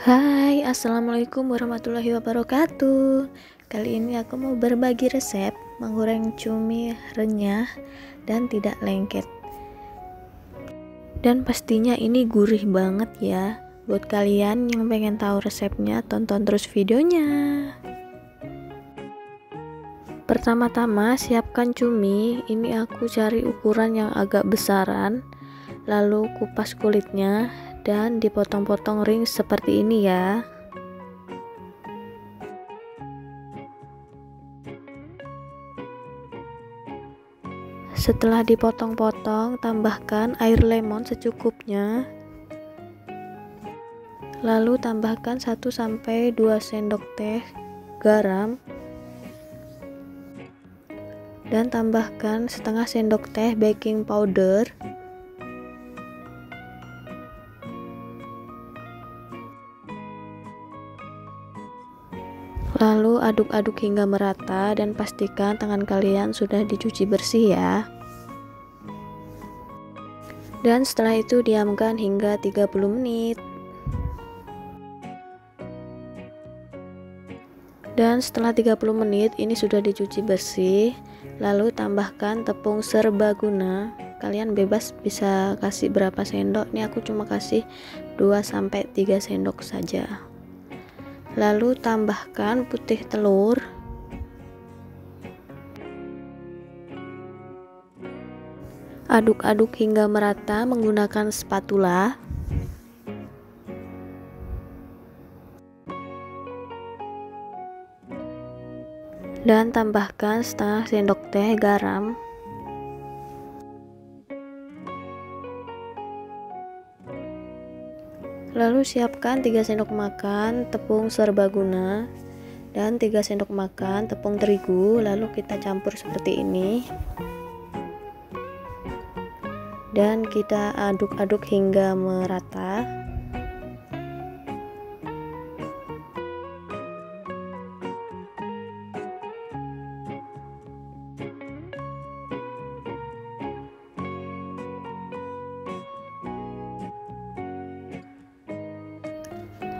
Hai, assalamualaikum warahmatullahi wabarakatuh. Kali ini aku mau berbagi resep menggoreng cumi renyah dan tidak lengket. Dan pastinya ini gurih banget ya. Buat kalian yang pengen tahu resepnya, tonton terus videonya. Pertama-tama siapkan cumi. Ini aku cari ukuran yang agak besaran. Lalu kupas kulitnya dan dipotong-potong ring seperti ini ya. Setelah dipotong-potong tambahkan air lemon secukupnya. Lalu tambahkan 1-2 sendok teh garam. Dan tambahkan setengah sendok teh baking powder Lalu aduk-aduk hingga merata dan pastikan tangan kalian sudah dicuci bersih ya. Dan setelah itu diamkan hingga 30 menit. Dan setelah 30 menit ini sudah dicuci bersih, lalu tambahkan tepung serbaguna. Kalian bebas bisa kasih berapa sendok. Ini aku cuma kasih 2 sampai 3 sendok saja lalu tambahkan putih telur. Aduk-aduk hingga merata menggunakan spatula. Dan tambahkan setengah sendok teh garam Lalu siapkan 3 sendok makan tepung serbaguna dan 3 sendok makan tepung terigu. Lalu kita campur seperti ini. Dan kita aduk-aduk hingga merata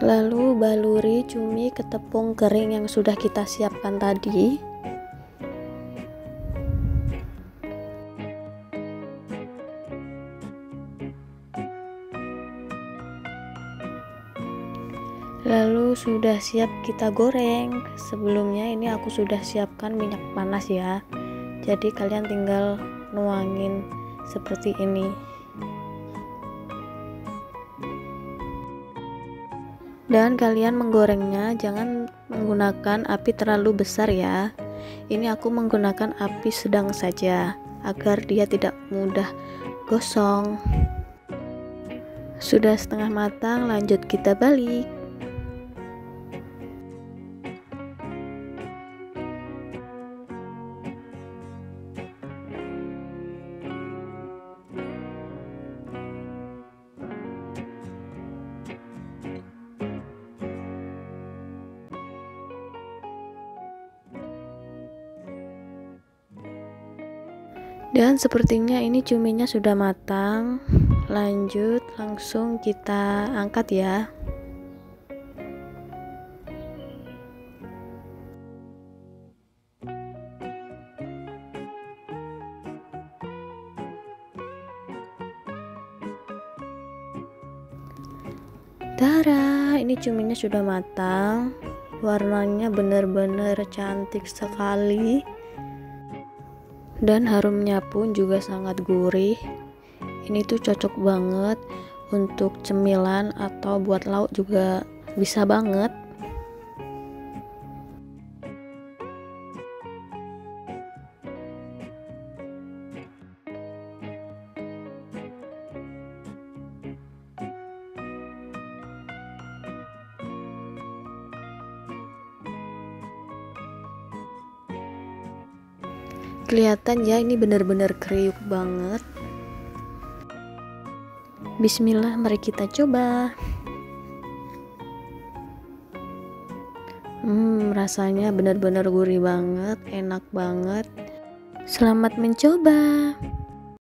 Lalu baluri cumi ke tepung kering yang sudah kita siapkan tadi. Lalu sudah siap kita goreng. Sebelumnya ini aku sudah siapkan minyak panas ya. Jadi kalian tinggal nuangin seperti ini. Dan kalian menggorengnya jangan menggunakan api terlalu besar ya. Ini aku menggunakan api sedang saja agar dia tidak mudah gosong. Sudah setengah matang lanjut kita balik dan sepertinya ini cuminya sudah matang. Lanjut langsung kita angkat ya. Tara, ini cuminya sudah matang. Warnanya benar-benar cantik sekali dan harumnya pun juga sangat gurih. Ini tuh cocok banget untuk cemilan atau buat lauk juga bisa banget kelihatan ya ini benar-benar kriuk banget. Bismillah mari kita coba. Hmm rasanya benar-benar gurih banget enak banget. Selamat mencoba